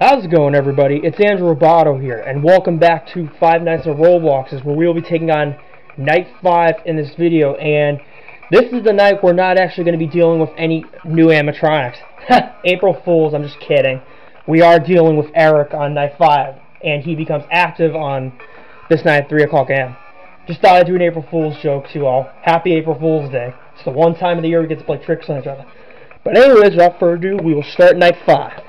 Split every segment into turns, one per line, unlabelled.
How's it going, everybody? It's Andrew Ribaudo here, and welcome back to Five Nights at Roblox's, where we will be taking on Night 5 in this video, and this is the night we're not actually going to be dealing with any new animatronics. April Fools, I'm just kidding. We are dealing with Erik on Night 5, and he becomes active on this night at 3 o'clock a.m. Just thought I'd do an April Fool's joke to all. Happy April Fool's Day. It's the one time of the year we get to play tricks on each other. But anyways, without further ado, we will start Night 5.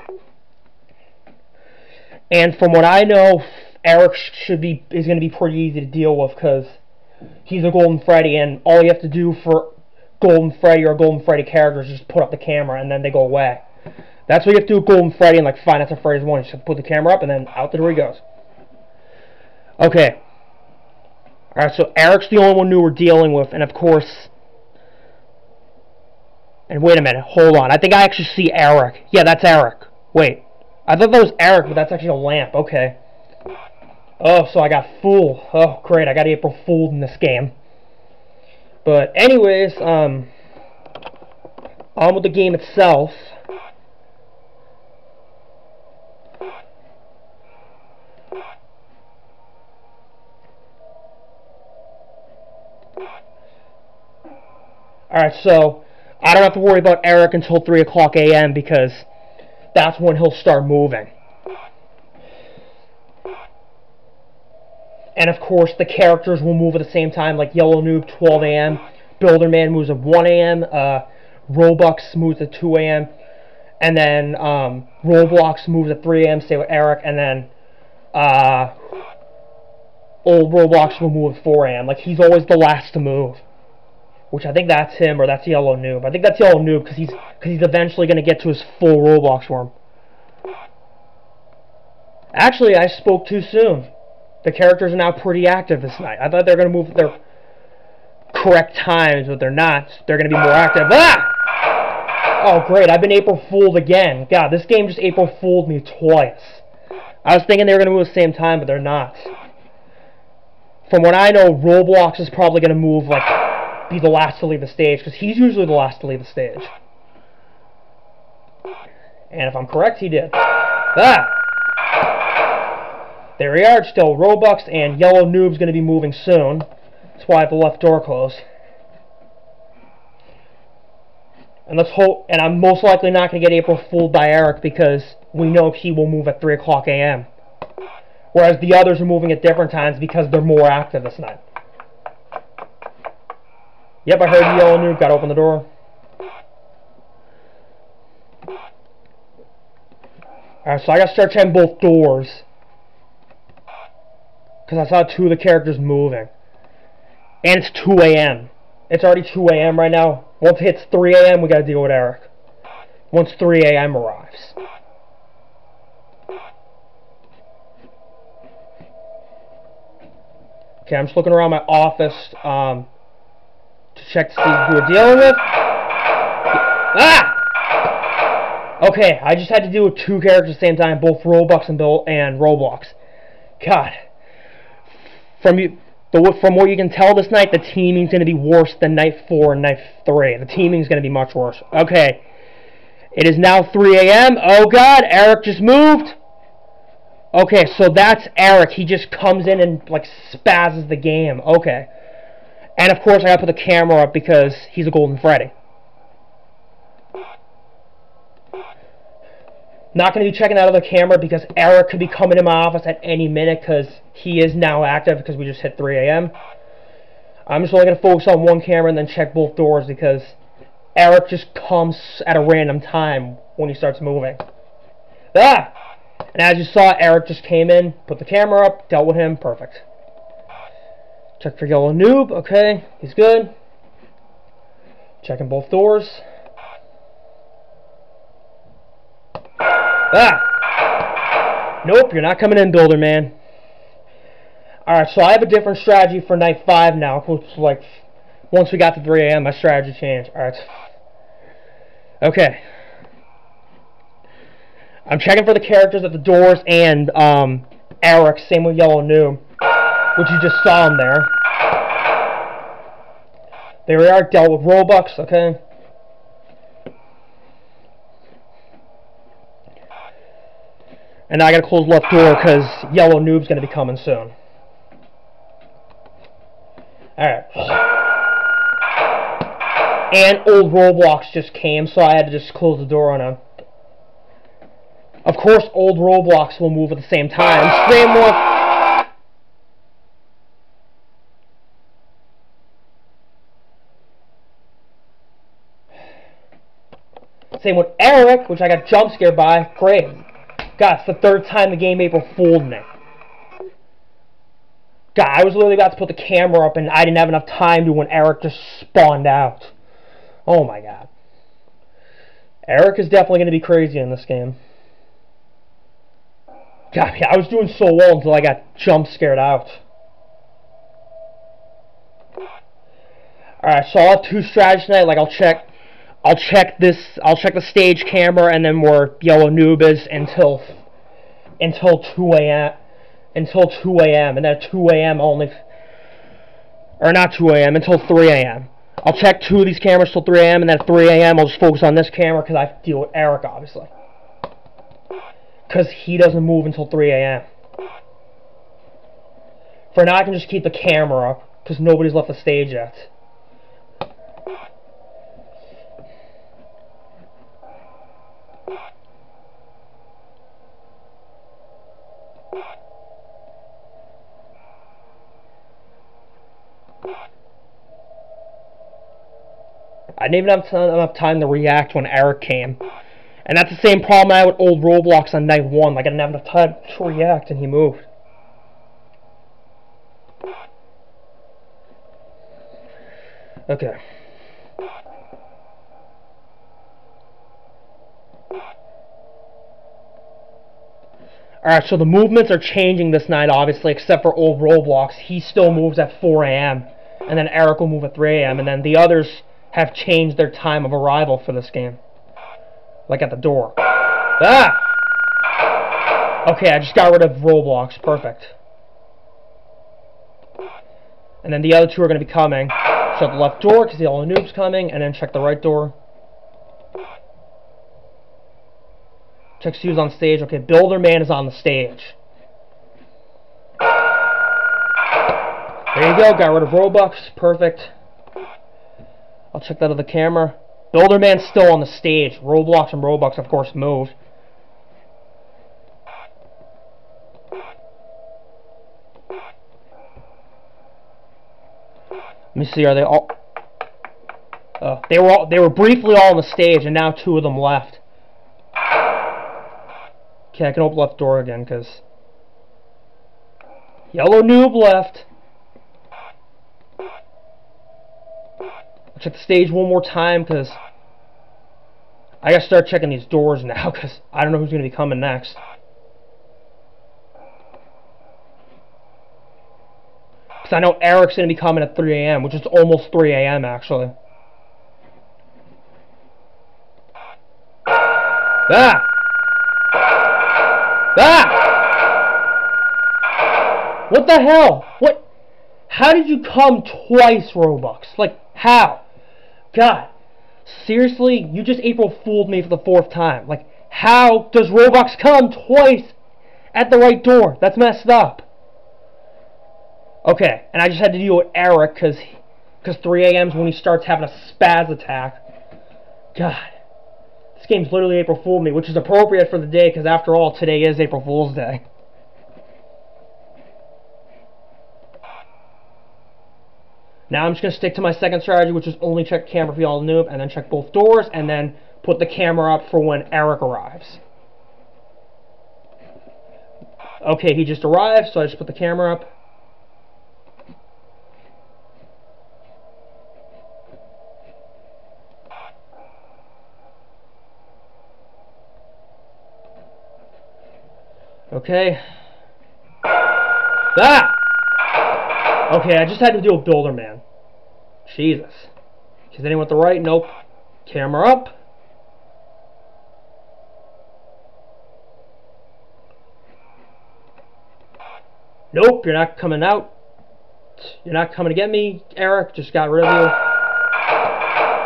And from what I know, Erik should be is going to be pretty easy to deal with because he's a Golden Freddy, and all you have to do for Golden Freddy or Golden Freddy characters is just put up the camera, and then they go away. That's what you have to do with Golden Freddy and like Five Nights at Freddy's 1. You just put the camera up, and then out the door he goes. Okay. Alright, so Erik's the only one new we're dealing with, and of course... And wait a minute, hold on. I think I actually see Erik. Yeah, that's Erik. Wait. I thought that was Erik, but that's actually a lamp. Okay. Oh, so I got fooled. Oh, great. I got April fooled in this game. But anyways, um, on with the game itself. Alright, so I don't have to worry about Erik until 3 o'clock a.m. because that's when he'll start moving. And of course, the characters will move at the same time, like Yellow Noob, 12 a.m., Builderman moves at 1 a.m., uh, Robux moves at 2 a.m., and then um, Roblox moves at 3 a.m., stay with Erik, and then uh, old Roblox will move at 4 a.m. Like, he's always the last to move which I think that's him or that's Yellow Noob. I think that's Yellow Noob because he's because he's eventually going to get to his full Roblox form. Actually, I spoke too soon. The characters are now pretty active this night. I thought they were going to move their correct times, but they're not. They're going to be more active. Ah! Oh, great. I've been April Fooled again. God, this game just April Fooled me twice. I was thinking they were going to move at the same time, but they're not. From what I know, Roblox is probably going to move, like, be the last to leave the stage, because he's usually the last to leave the stage. And if I'm correct, he did. Ah! There we are, still Robux, and Yellow Noob's going to be moving soon. That's why I have the left door closed. And let's hope, and I'm most likely not going to get April fooled by Erik because we know he will move at 3 o'clock a.m. Whereas the others are moving at different times because they're more active this night. Yep, I heard Yellow Noob. Gotta open the door. Alright, so I gotta start checking both doors. Because I saw two of the characters moving. And it's 2 a.m. It's already 2 a.m. right now. Once it hits 3 a.m., we gotta deal with Erik. Once 3 a.m. arrives. Okay, I'm just looking around my office. Um, check to see who we're dealing with. Ah! Okay, I just had to deal with two characters at the same time, both Robux and Bill and Roblox. God. From you the, from what you can tell this night, the teaming's going to be worse than night 4 and night 3. The teaming's going to be much worse. Okay. It is now 3 a.m. Oh god, Erik just moved. Okay, so that's Erik. He just comes in and, like, spazzes the game. Okay. And of course, I gotta put the camera up because he's a Golden Freddy. Not going to be checking of the camera because Erik could be coming in my office at any minute because he is now active because we just hit 3 a.m. I'm just only going to focus on one camera and then check both doors because Erik just comes at a random time when he starts moving. Ah! And as you saw, Erik just came in, put the camera up, dealt with him, perfect. Check for yellow noob. Okay, he's good. Checking both doors. Ah! Nope, you're not coming in, builder man. Alright, so I have a different strategy for night 5 now. Like, once we got to 3 a.m., my strategy changed. Alright. Okay. I'm checking for the characters at the doors and, um, Erik, same with Yellow Noob which you just saw him there. We are, dealt with Robux, okay? And now I gotta close left door because Yellow Noob's gonna be coming soon. Alright. And old Roblox just came, so I had to just close the door on him. Of course, old Roblox will move at the same time. Same with... Same with Erik, which I got jump scared by. Great. God, it's the third time the game April fooled me. God, I was literally about to put the camera up and I didn't have enough time to when Erik just spawned out. Oh my god. Erik is definitely going to be crazy in this game. God, I was doing so well until I got jump scared out. Alright, so I'll have two strategies tonight. Like, I'll check I'll check this, I'll check the stage camera and then where Yellow Noob is until, until 2 a.m., until 2 a.m., and then 2 a.m. only, or not 2 a.m., until 3 a.m. I'll check two of these cameras till 3 a.m., and then at 3 a.m. I'll just focus on this camera because I deal with Erik, obviously. Because he doesn't move until 3 a.m. For now, I can just keep the camera up because nobody's left the stage yet. I didn't even have enough time to react when Erik came. And that's the same problem I had with old Roblox on night one. Like, I didn't have enough time to react, and he moved. Okay. Alright, so the movements are changing this night, obviously, except for old Roblox. He still moves at 4 a.m., and then Erik will move at 3 a.m., and then the others have changed their time of arrival for this game. Like at the door. Ah! Okay, I just got rid of Roblox. Perfect. And then the other two are going to be coming. Shut the left door because the yellow noob's coming, and then check the right door. Check who's on stage. Okay, Builder Man is on the stage. There you go, got rid of Robux. Perfect. I'll check that other camera. Builder Builderman's still on the stage. Roblox and Robux, of course, moved. Let me see, are they all... Uh, they were all, they were briefly all on the stage, and now two of them left. Okay, I can open left door again, because... Yellow noob left. Check the stage one more time because I gotta start checking these doors now because I don't know who's gonna be coming next. Because I know Erik's gonna be coming at 3 a.m., which is almost 3 a.m. actually. Ah! Ah! What the hell? What? How did you come twice, Robux? Like, how? God, seriously, you just April fooled me for the fourth time. Like, how does Roblox come twice at the right door? That's messed up. Okay, and I just had to deal with Erik because because 3 a.m. is when he starts having a spaz attack. God, this game's literally April Fool me, which is appropriate for the day because after all, today is April Fool's Day. Now I'm just going to stick to my second strategy, which is only check camera for y'all noob, and then check both doors, and then put the camera up for when Erik arrives. Okay, he just arrived, so I just put the camera up. Okay. Ah! Okay, I just had to do a builder man. Jesus. Is anyone at the right? Nope. Camera up. Nope, you're not coming out. You're not coming to get me, Erik. Just got rid of you.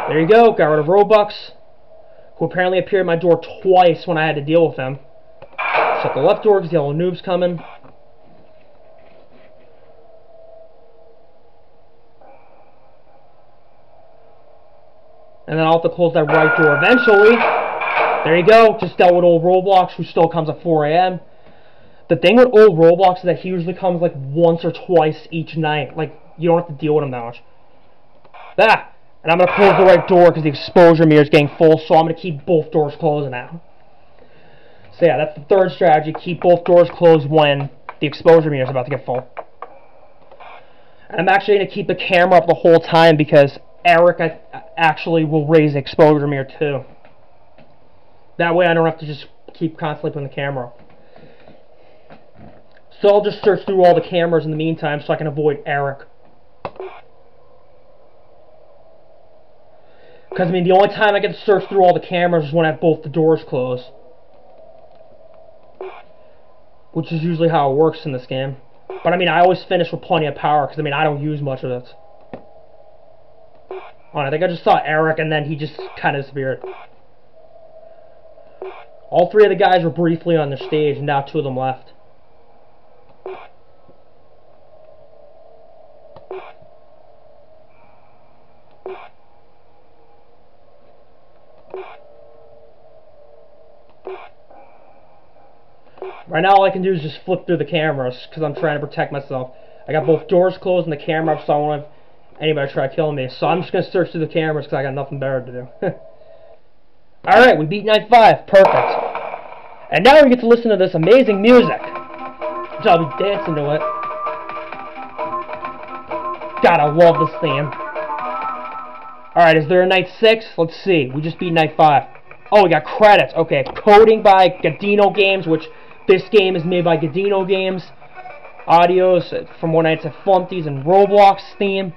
There you go. Got rid of Robux, who apparently appeared at my door twice when I had to deal with him. shut the left door because the Yellow Noob's coming. And then I'll have to close that right door eventually. There you go. Just dealt with old Roblox, who still comes at 4 a.m. The thing with old Roblox is that he usually comes like once or twice each night. Like, you don't have to deal with him that much. Ah! And I'm going to close the right door because the exposure mirror is getting full, so I'm going to keep both doors closed now. So yeah, that's the third strategy. Keep both doors closed when the exposure mirror is about to get full. And I'm actually going to keep the camera up the whole time because Erik actually will raise exposure mirror too. That way I don't have to just keep constantly putting the camera. So I'll just search through all the cameras in the meantime so I can avoid Erik. Because, I mean, the only time I get to search through all the cameras is when I have both the doors closed. Which is usually how it works in this game. But, I mean, I always finish with plenty of power, because, I mean, I don't use much of it. Oh, I think I just saw Erik, and then he just kind of disappeared. All three of the guys were briefly on the stage, and now two of them left. Right now all I can do is just flip through the cameras because I'm trying to protect myself. I got both doors closed and the camera up so I won't have anybody try killing me. So I'm just going to search through the cameras because I got nothing better to do. Alright, we beat night 5. Perfect. And now we get to listen to this amazing music. Which I'll be dancing to it. God, I love this theme. Alright, is there a night 6? Let's see. We just beat night 5. Oh, we got credits. Okay, coding by Gadino Games, which this game is made by Gadino Games. Audios from One Nights at Flumpty's and Roblox theme.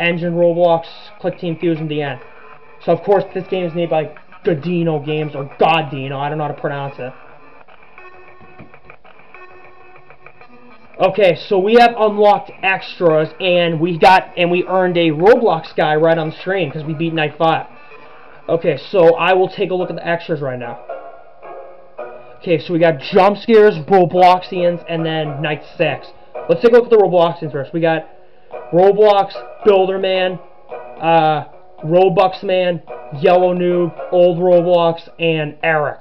Engine Roblox, Clickteam Fusion, the end. So of course this game is made by Godino Games, or Godino, I don't know how to pronounce it. Okay, so we have unlocked extras, and we got, and we earned a Roblox guy right on the screen, because we beat Night 5. Okay, so I will take a look at the extras right now. Okay, so we got jump scares, Robloxians, and then Night 6. Let's take a look at the Robloxians first. We got Roblox, Builderman, uh, Robux Man, Yellow Noob, Old Roblox, and Erik.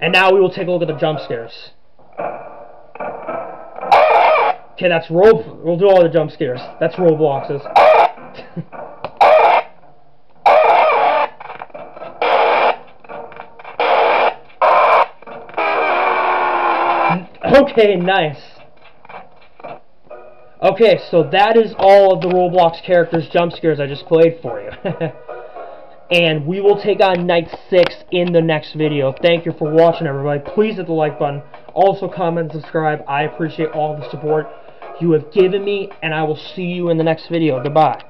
And now we will take a look at the jump scares. Okay, that's Rob. We'll do all the jump scares. That's Roblox's. okay, nice. Okay, so that is all of the Roblox characters jump scares I just played for you. and we will take on Night 6 in the next video. Thank you for watching, everybody. Please hit the like button. Also, comment and subscribe. I appreciate all the support you have given me, and I will see you in the next video. Goodbye.